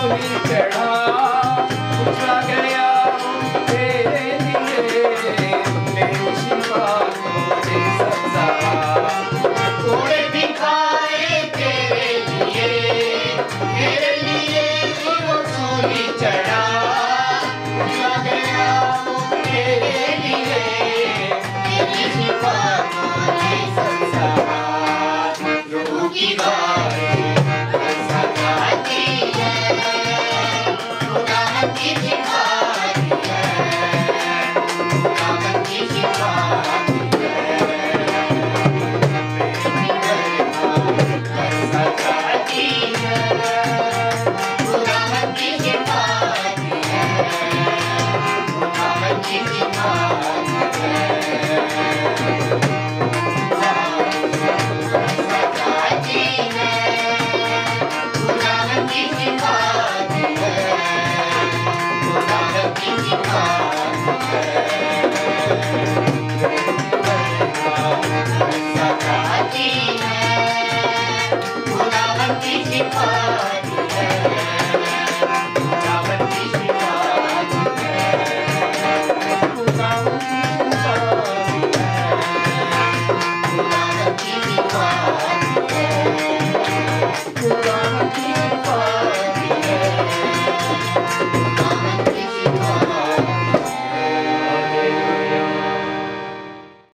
Solitaire. Yes.